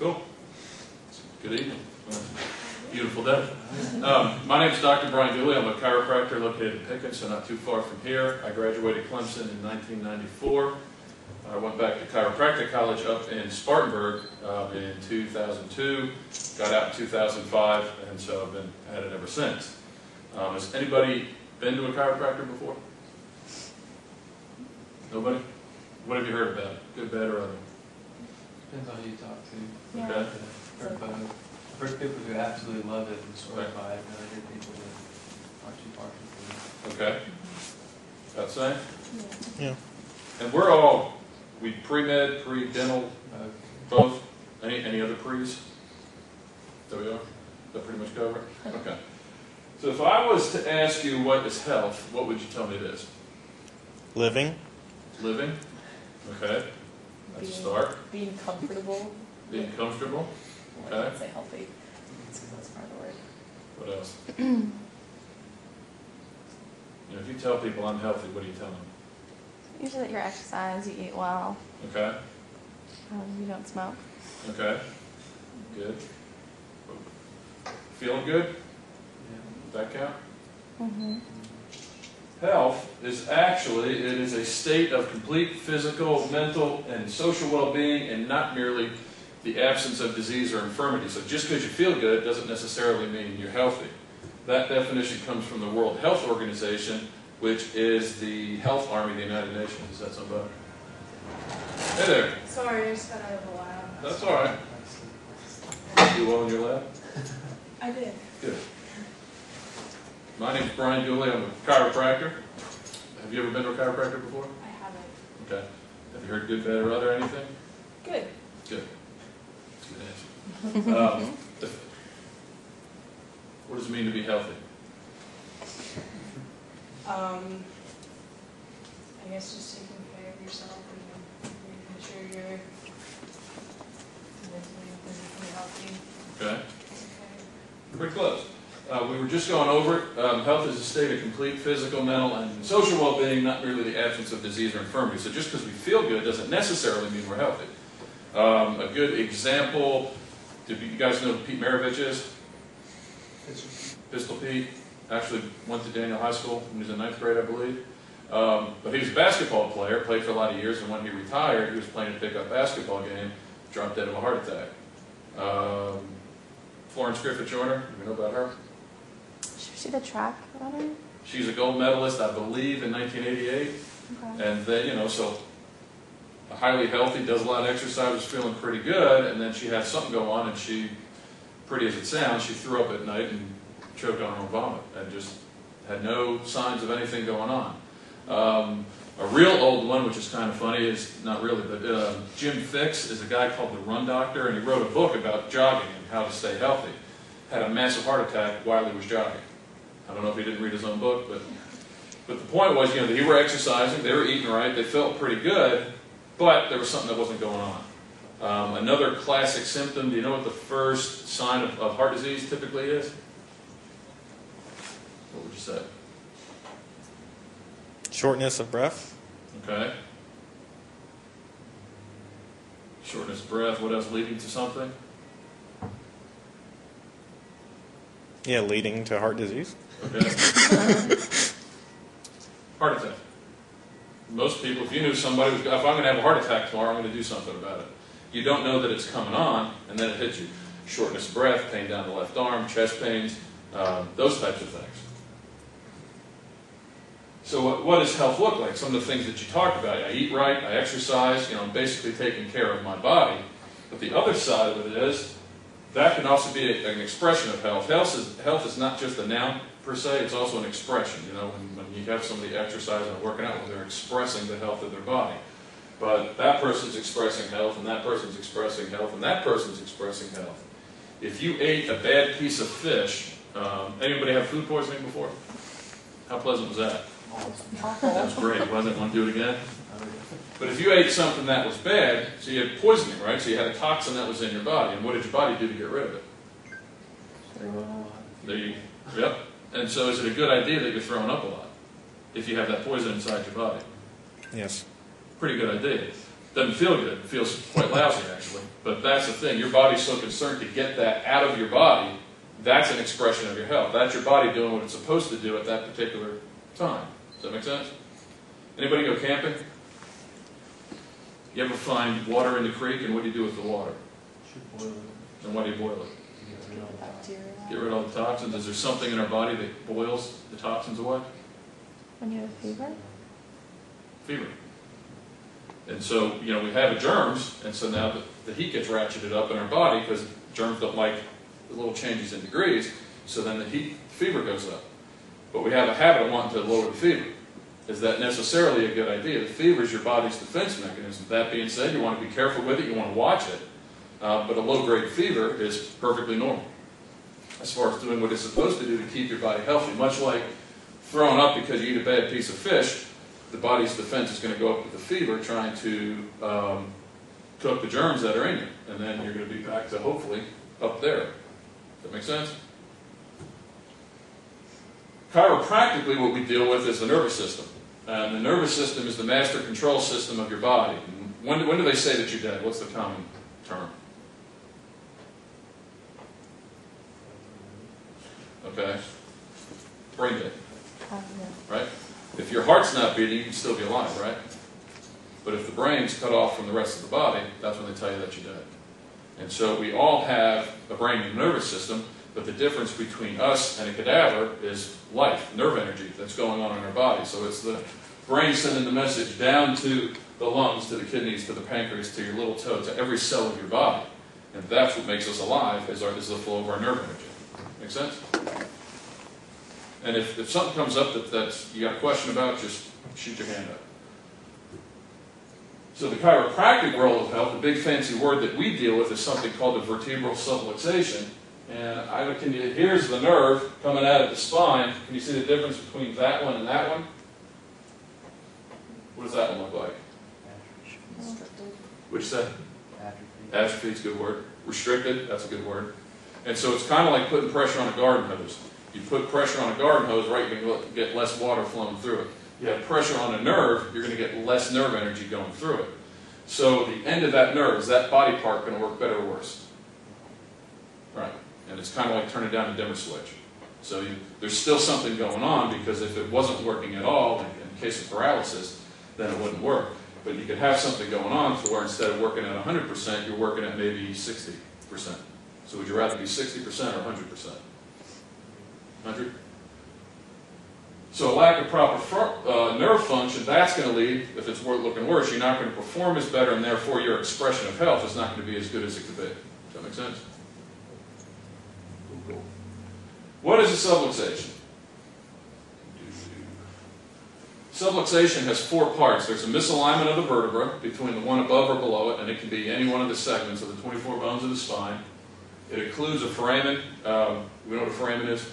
Cool. Good evening. Beautiful day. Um, my name is Dr. Brian Dooley. I'm a chiropractor located in Pickens, so not too far from here. I graduated Clemson in 1994. I went back to chiropractic college up in Spartanburg um, in 2002. Got out in 2005, and so I've been at it ever since. Um, has anybody been to a chiropractor before? Nobody? What have you heard about it? Good, bad, or other? Depends on who you talk to. Yeah. Okay. Yeah, Heard both. I've people who absolutely love it and swear by it, and I hear people that aren't too partial to it. Okay. About the same? Yeah. And we're all, we pre-med, pre-dental, Both. both? Any, any other pre's? There we are? That pretty much cover it? Okay. So if I was to ask you what is health, what would you tell me it is? Living, Living? Okay. That's a Being- start. Being comfortable. Being comfortable? Well, I Okay. can't say healthy. That's that's part of the word. What else? You know, if you tell people I'm healthy, what do you tell them? Usually that you exercise, you eat well, Okay? um, you don't smoke. Okay? Good. Feeling good? Yeah. Does that count? Mm-hmm. Health is actually, it is a state of complete physical, mental, and social well-being, and not merely the absence of disease or infirmity. So just because you feel good doesn't necessarily mean you're healthy. That definition comes from the World Health Organization, which is the health army of the United Nations. Is that somebody? Hey there. Sorry, I just got out of the lab. That's all right. You well in your lab? I did. Good. My name's Brian Dooley. I'm a chiropractor. Have you ever been to a chiropractor before? I haven't. Okay. Have you heard good, bad, or other anything? Good. Good. That's a Good answer. Um, What does it mean to be healthy? Um, I guess just taking care of yourself and making sure you're mentally and physically healthy. Okay. Okay. Pretty close. Uh, we were just going over it. Um, health is a state of complete physical, mental, and social well-being, not merely the absence of disease or infirmity. So just because we feel good doesn't necessarily mean we're healthy. Um, a good example, do you guys know who Pete Maravich is? Pistol Pete, actually went to Daniel High School when he was in ninth grade, I believe. Um, but he was a basketball player, played for a lot of years, and when he retired, he was playing a pickup basketball game, dropped dead of a heart attack. Um, Florence Griffith Joyner, you know about her? See the track runner? She's a gold medalist, I believe, in 1988. Okay. And then, you know, so highly healthy, does a lot of exercise, was feeling pretty good, and then she had something go on, and she, pretty as it sounds, she threw up at night and choked on her own vomit, and just had no signs of anything going on. Um, a real old one, which is kind of funny, is not really, but uh, Jim Fixx is a guy called the Run Doctor, and he wrote a book about jogging and how to stay healthy. Had a massive heart attack while he was jogging. I don't know if he didn't read his own book, but but the point was, you know, they were exercising, they were eating right, they felt pretty good, but there was something that wasn't going on. Um, another classic symptom, do you know what the first sign of, of heart disease typically is? What would you say? shortness of breath, Okay. Shortness of breath, what else leading to something? yeah, leading to heart disease. Okay. heart attack. Most people, if you knew somebody was, if I'm going to have a heart attack tomorrow, I'm going to do something about it. You don't know that it's coming on, and then it hits you. Shortness of breath, pain down the left arm, chest pains, um, those types of things. So what, what does health look like? Some of the things that you talked about. I eat right, I exercise, you know, I'm basically taking care of my body. But the other side of it is, that can also be a, an expression of health. Health is, health is not just a noun per se, it's also an expression. You know, when, when you have somebody exercising and working out, well, they're expressing the health of their body. But that person's expressing health, and that person's expressing health, and that person's expressing health. If you ate a bad piece of fish, um, anybody have food poisoning before? How pleasant was that? That was great, wasn't it? Want to do it again? But if you ate something that was bad, so you had poisoning, right? So you had a toxin that was in your body, and what did your body do to get rid of it? Throw up a lot. There you, yep. And so is it a good idea that you're throwing up a lot if you have that poison inside your body? Yes. Pretty good idea. Doesn't feel good, it feels quite lousy actually. But that's the thing, your body's so concerned to get that out of your body, that's an expression of your health. That's your body doing what it's supposed to do at that particular time. Does that make sense? Anybody go camping? You ever find water in the creek and what do you do with the water? Should boil it. And why do you boil it? Get rid of all the toxins. Bacteria. Get rid of all the toxins? Is there something in our body that boils the toxins away? When you have a fever? fever. And so, you know, we have germs, and so now the, the heat gets ratcheted up in our body because germs don't like the little changes in degrees, so then the heat, fever goes up. But we have a habit of wanting to lower the fever. Is that necessarily a good idea? The fever is your body's defense mechanism. That being said, you want to be careful with it, you want to watch it, uh, but a low-grade fever is perfectly normal as far as doing what it's supposed to do to keep your body healthy. Much like throwing up because you eat a bad piece of fish, the body's defense is going to go up with the fever, trying to um, cook the germs that are in you, and then you're going to be back to hopefully up there. Does that make sense? Chiropractically, what we deal with is the nervous system. And the nervous system is the master control system of your body. When, when do they say that you're dead? What's the common term? Okay? Brain dead. Um, right? If your heart's not beating, you can still be alive, right? But if the brain's cut off from the rest of the body, that's when they tell you that you're dead. And so we all have a brain and a nervous system, but the difference between us and a cadaver is life, nerve energy that's going on in our body. So it's the brain sending the message down to the lungs, to the kidneys, to the pancreas, to your little toe, to every cell of your body. And that's what makes us alive, is, our, is the flow of our nerve energy. Make sense? And if, if something comes up that, that's, you got a question about, just shoot your hand up. So the chiropractic world of health, the big fancy word that we deal with is something called the vertebral subluxation. And I can you, here's the nerve coming out of the spine. Can you see the difference between that one and that one? What does that one look like? Restricted. Which is that? Atrophy. Atrophy is a good word. Restricted, that's a good word. And so it's kind of like putting pressure on a garden hose. You put pressure on a garden hose, right, you're going to get less water flowing through it. You have pressure on a nerve, you're going to get less nerve energy going through it. So the end of that nerve, is that body part going to work better or worse? Right. And it's kind of like turning down a dimmer switch. So you, there's still something going on because if it wasn't working at all, in, in case of paralysis, then it wouldn't work. But you could have something going on to where instead of working at 100%, you're working at maybe 60%. So would you rather be 60% or 100%? 100? So a lack of proper uh, nerve function, that's going to lead, if it's looking worse, you're not going to perform as better, and therefore your expression of health is not going to be as good as it could be. Does that make sense? What is a subluxation? Subluxation has four parts. There's a misalignment of the vertebra between the one above or below it, and it can be any one of the segments of the 24 bones of the spine. It includes a foramen. Um, we know what a foramen is?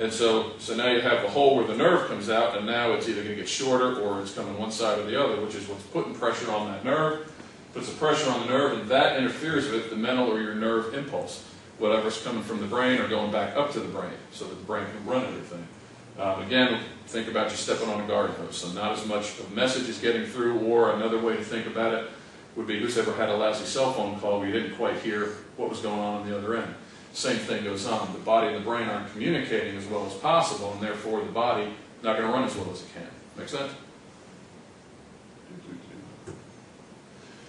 And so, so now you have a hole where the nerve comes out, and now it's either going to get shorter or it's coming one side or the other, which is what's putting pressure on that nerve. Puts a pressure on the nerve, and that interferes with the mental or your nerve impulse, whatever's coming from the brain or going back up to the brain, so that the brain can run everything. Um, again, think about you stepping on a garden hose. So not as much of a message is getting through, or another way to think about it would be who's ever had a lousy cell phone call where you didn't quite hear what was going on on the other end. Same thing goes on. The body and the brain aren't communicating as well as possible, and therefore the body not going to run as well as it can. Make sense?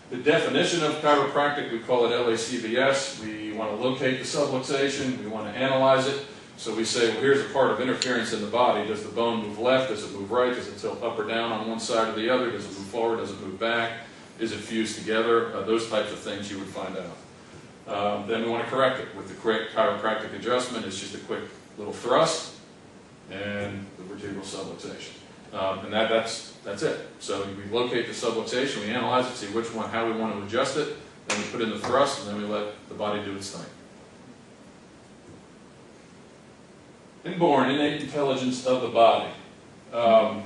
The definition of chiropractic, we call it LACVS. We want to locate the subluxation, we want to analyze it. So we say, well, here's a part of interference in the body. Does the bone move left? Does it move right? Does it tilt up or down on one side or the other? Does it move forward? Does it move back? Is it fused together? Uh, those types of things you would find out. Um, then we want to correct it with the quick chiropractic adjustment. It's just a quick little thrust and the vertebral subluxation. Um, and that, that's, that's it. So we locate the subluxation, we analyze it, see which one, how we want to adjust it, then we put in the thrust, and then we let the body do its thing. Inborn, innate intelligence of the body. Um,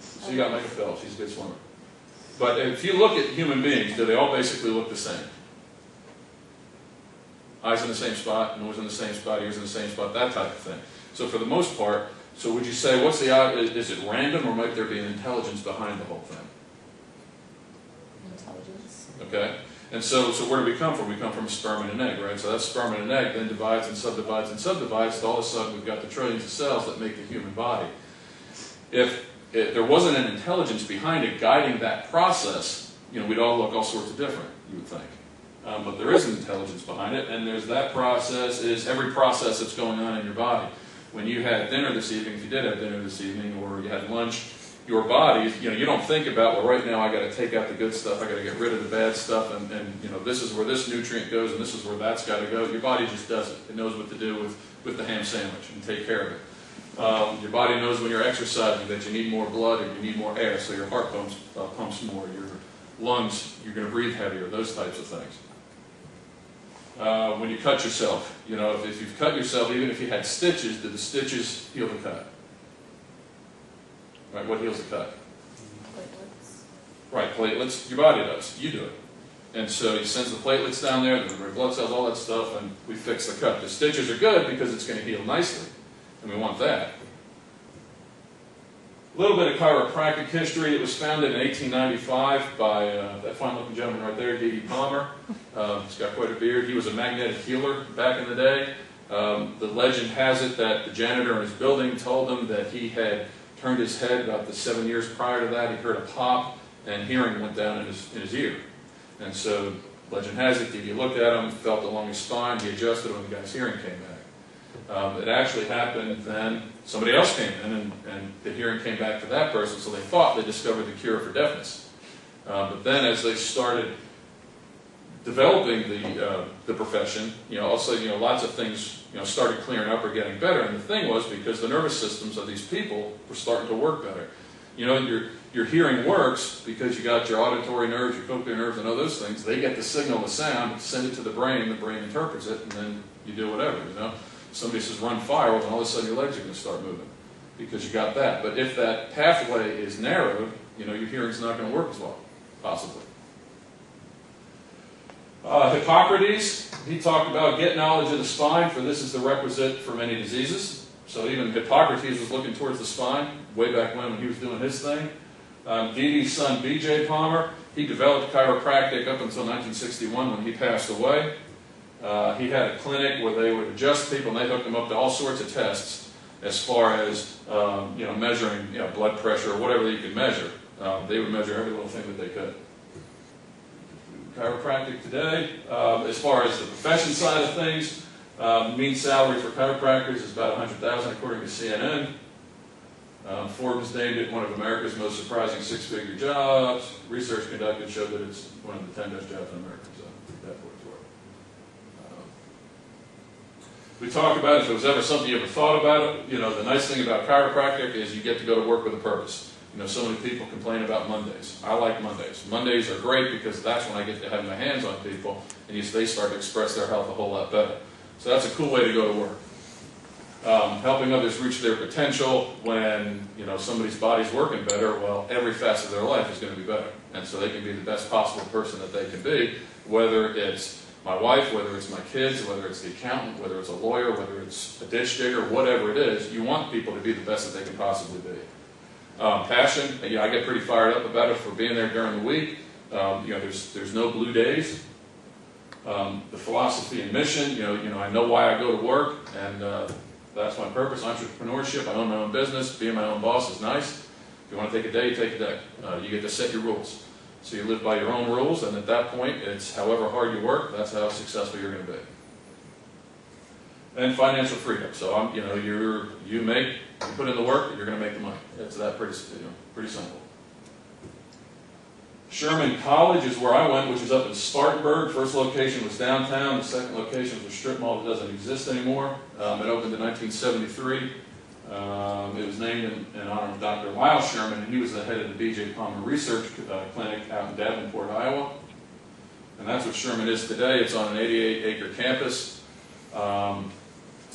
so you got Michael Phelps, he's a good swimmer. But if you look at human beings, do they all basically look the same? Eyes in the same spot, nose in the same spot, ears in the same spot, that type of thing. So for the most part, so would you say, what's the, is it random or might there be an intelligence behind the whole thing? intelligence. Okay? And so, so where do we come from? We come from a sperm and an egg, right? So that sperm and an egg then divides and subdivides and subdivides. So all of a sudden, we've got the trillions of cells that make the human body. If, if there wasn't an intelligence behind it guiding that process, you know, we'd all look all sorts of different, you would think. Um, but there is an intelligence behind it, and there's that process is every process that's going on in your body. When you had dinner this evening, if you did have dinner this evening, or you had lunch, your body, you know, you don't think about, well, right now I got to take out the good stuff, I got to get rid of the bad stuff, and, and you know, this is where this nutrient goes, and this is where that's got to go. Your body just does it. It knows what to do with, with the ham sandwich and take care of it. Um, your body knows when you're exercising that you need more blood or you need more air, so your heart pumps, uh, pumps more. Your lungs, you're going to breathe heavier, those types of things. Uh, when you cut yourself, you know, if, if you've cut yourself, even if you had stitches, did the stitches heal the cut? Right, what heals the cut? Platelets. Right, platelets, your body does, you do it. And so he sends the platelets down there, the red blood cells, all that stuff, and we fix the cut. The stitches are good because it's going to heal nicely, and we want that. A little bit of chiropractic history. It was founded in 1895 by uh, that fine looking gentleman right there, D.D. Palmer. Uh, he's got quite a beard. He was a magnetic healer back in the day. Um, the legend has it that the janitor in his building told him that he had turned his head about the seven years prior to that. He heard a pop, and hearing went down in his, in his ear. And so, legend has it, D.D. looked at him, felt along his spine, he adjusted him, and the guy's hearing came back. Um, it actually happened then, somebody else came in, and, and the hearing came back to that person, so they thought they discovered the cure for deafness. Uh, but then as they started developing the, uh, the profession, you know, also, you know, lots of things, you know, started clearing up or getting better. And the thing was because the nervous systems of these people were starting to work better. You know, your, your hearing works because you got your auditory nerves, your cochlear nerves, and all those things. They get the signal, the sound, send it to the brain, the brain interprets it, and then you do whatever, you know. Somebody says run fire, well, then all of a sudden your legs are going to start moving because you got that. But if that pathway is narrowed, you know, your hearing's not going to work as well, possibly. Uh, Hippocrates, he talked about get knowledge of the spine, for this is the requisite for many diseases. So even Hippocrates was looking towards the spine way back when, when he was doing his thing. Um, D.D.'s son, B.J. Palmer, he developed chiropractic up until 1961 when he passed away. Uh, he had a clinic where they would adjust people, and they hooked them up to all sorts of tests as far as um, you know measuring you know, blood pressure or whatever you could measure. Um, they would measure every little thing that they could chiropractic today. Um, as far as the profession side of things, um, mean salary for chiropractors is about 100000 according to CNN. Um, Forbes named it one of America's most surprising six-figure jobs. Research conducted showed that it's one of the 10 best jobs in America, so take that for what it's worth. Um, we talk about it. if it was ever something you ever thought about it, you know, the nice thing about chiropractic is you get to go to work with a purpose. You know, so many people complain about Mondays. I like Mondays. Mondays are great because that's when I get to have my hands on people and you, they start to express their health a whole lot better. So that's a cool way to go to work. Um, helping others reach their potential when, you know, somebody's body's working better, well, every facet of their life is going to be better. And so they can be the best possible person that they can be, whether it's my wife, whether it's my kids, whether it's the accountant, whether it's a lawyer, whether it's a ditch digger, whatever it is, you want people to be the best that they can possibly be. Um, passion, yeah, I get pretty fired up about it for being there during the week. Um, you know, there's there's no blue days. Um, the philosophy and mission, you know, you know, I know why I go to work, and uh, that's my purpose. Entrepreneurship, I own my own business. Being my own boss is nice. If you want to take a day, take a day. Uh, you get to set your rules. So you live by your own rules, and at that point, it's however hard you work, that's how successful you're going to be. And financial freedom. So I'm, you know, you're you make you put in the work, you're going to make the money. It's that pretty, you know, pretty simple. Sherman College is where I went, which is up in Spartanburg. First location was downtown. The second location was a strip mall that doesn't exist anymore. Um, it opened in 1973. Um, it was named in, in, honor of Dr. Lyle Sherman, and he was the head of the B.J. Palmer Research uh, Clinic out in Davenport, Iowa. And that's what Sherman is today. It's on an 88-acre campus. Um,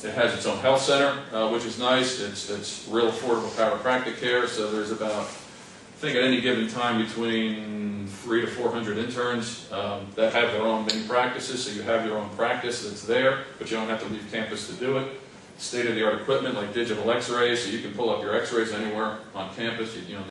it has its own health center, uh, which is nice. It's, it's real affordable chiropractic care. So there's about, I think at any given time, between three to 400 interns um, that have their own mini practices. So you have your own practice that's there, but you don't have to leave campus to do it. State-of-the-art equipment like digital x-rays, so you can pull up your x-rays anywhere on campus. You, you know,